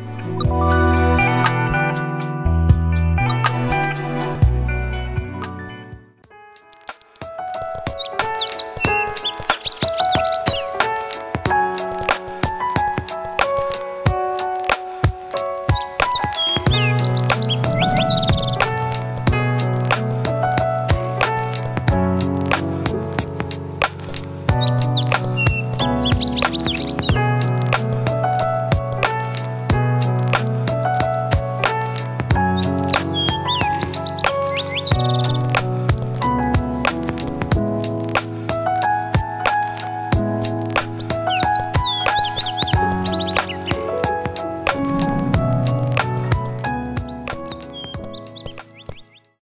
Bye.